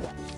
Yeah.